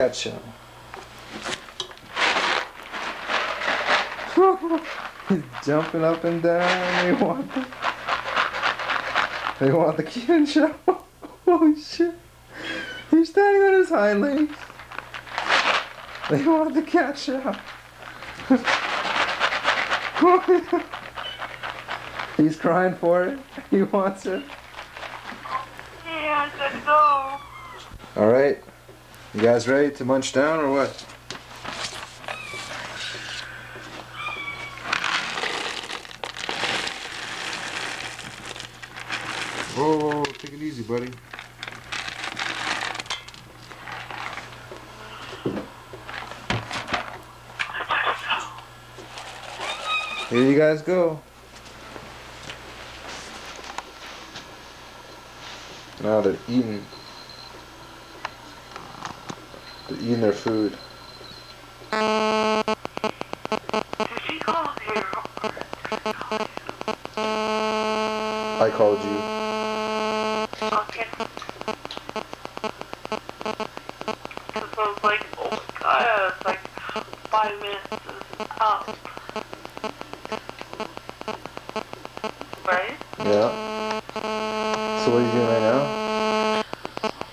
Gotcha. He's jumping up and down. They want the, they want the Kitten Chow. Holy oh, shit. He's standing on his hind legs. They want the Cat Chow. He's crying for it. He wants it. He I said no. All right. You guys ready to munch down or what? Whoa, whoa, whoa, take it easy, buddy. Here you guys go. Now they're eating. They're eating their food. I called you. Okay. Cause I was like, oh my god, like five minutes is up. Right? Yeah. So what are you doing right now?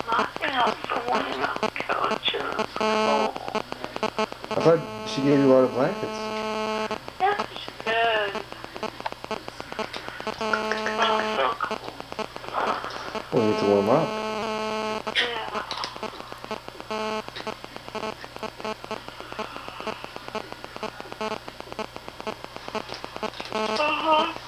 Knocking unconscious soul. I thought she gave you a lot of blankets. Yeah, she did. We need to warm up. Yeah. Uh-huh.